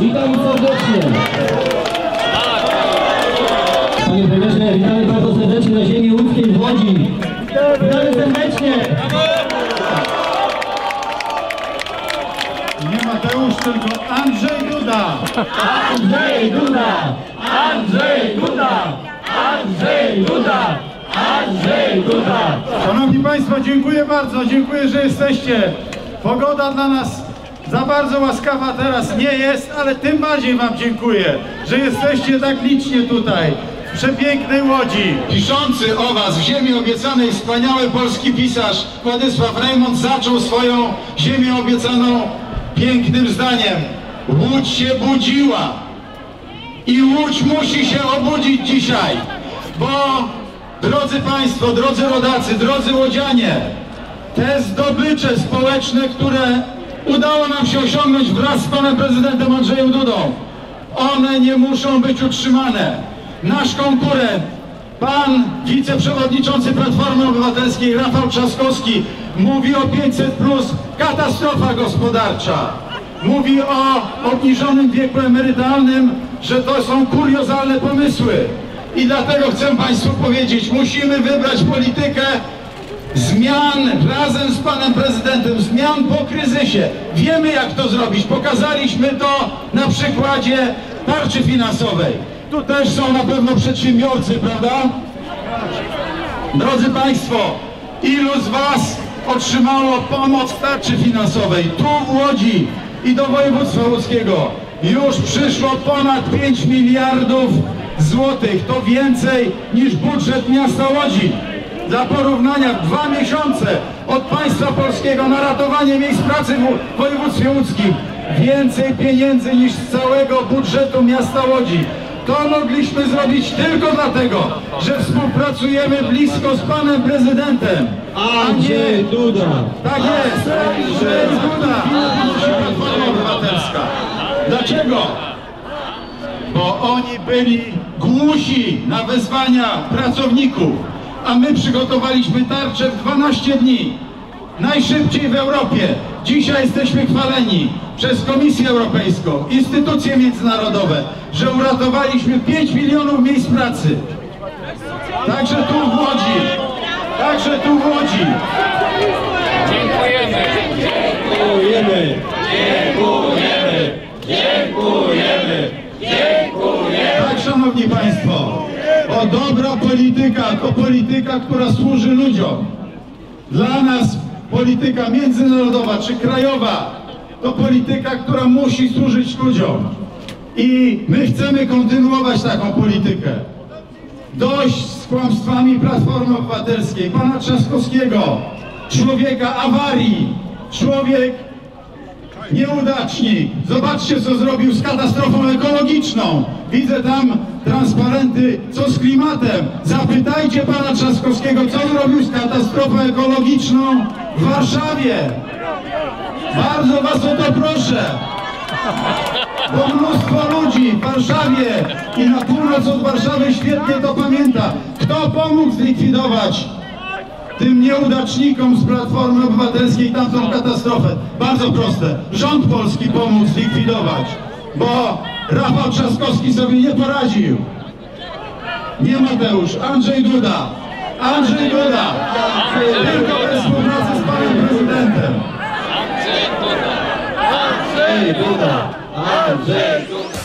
Witam serdecznie. Panie premierze, witamy bardzo serdecznie na ziemi łódzkiej w Łodzi. Witamy serdecznie. Nie Mateusz, tylko Andrzej Duda. Andrzej Duda! Andrzej Duda! Andrzej Duda! Szanowni Państwo, dziękuję bardzo, dziękuję, że jesteście. Pogoda dla nas za bardzo łaskawa teraz nie jest, ale tym bardziej Wam dziękuję, że jesteście tak licznie tutaj, w przepięknej Łodzi. Piszący o Was w ziemi obiecanej wspaniały polski pisarz Władysław Rejmont zaczął swoją ziemię obiecaną pięknym zdaniem. Łódź się budziła i Łódź musi się obudzić dzisiaj, bo drodzy Państwo, drodzy rodacy, drodzy łodzianie, te zdobycze społeczne, które udało nam się osiągnąć wraz z panem prezydentem Andrzejem Dudą, one nie muszą być utrzymane. Nasz konkurent, pan wiceprzewodniczący Platformy Obywatelskiej Rafał Trzaskowski mówi o 500 plus katastrofa gospodarcza. Mówi o obniżonym wieku emerytalnym, że to są kuriozalne pomysły. I dlatego chcę Państwu powiedzieć, musimy wybrać politykę zmian razem z panem prezydentem, zmian po kryzysie. Wiemy jak to zrobić. Pokazaliśmy to na przykładzie tarczy finansowej. Tu też są na pewno przedsiębiorcy, prawda? Drodzy Państwo, ilu z Was otrzymało pomoc tarczy finansowej? Tu w Łodzi i do województwa łódzkiego już przyszło ponad 5 miliardów złotych. To więcej niż budżet miasta Łodzi. Dla porównania dwa miesiące od państwa polskiego na ratowanie miejsc pracy w województwie łódzkim. Więcej pieniędzy niż z całego budżetu miasta Łodzi. To mogliśmy zrobić tylko dlatego, że współpracujemy blisko z panem prezydentem. A nie... Duda! Tak jest! Andrzej Duda! Platforma Obywatelska. Dlaczego? Bo oni byli głusi na wezwania pracowników, a my przygotowaliśmy tarczę w 12 dni. Najszybciej w Europie. Dzisiaj jesteśmy chwaleni przez Komisję Europejską, instytucje międzynarodowe, że uratowaliśmy 5 milionów miejsc pracy. Także tu w Łodzi. Także tu w Łodzi. Dziękujemy! Tak, szanowni państwo, o dobra polityka to polityka, która służy ludziom. Dla nas polityka międzynarodowa czy krajowa to polityka, która musi służyć ludziom. I my chcemy kontynuować taką politykę. Dość z kłamstwami Platformy Obywatelskiej, pana Trzaskowskiego, człowieka awarii, człowiek nieudacznik. Zobaczcie, co zrobił z katastrofą ekologiczną. Widzę tam transparenty, co z klimatem. Zapytajcie pana Trzaskowskiego, co zrobił z katastrofą ekologiczną w Warszawie. Bardzo was o to proszę. Bo mnóstwo ludzi w Warszawie i na północ od Warszawy świetnie to pamięta. Kto pomógł zlikwidować tym nieudacznikom z Platformy Obywatelskiej tamtą katastrofę? Bardzo proste. Rząd polski pomógł zlikwidować, bo Rafał Trzaskowski sobie nie poradził. Nie Mateusz, Andrzej Duda. Andrzej Duda. Tylko we współpracy z panem prezydentem. Andrzej Duda! Andrzej Duda!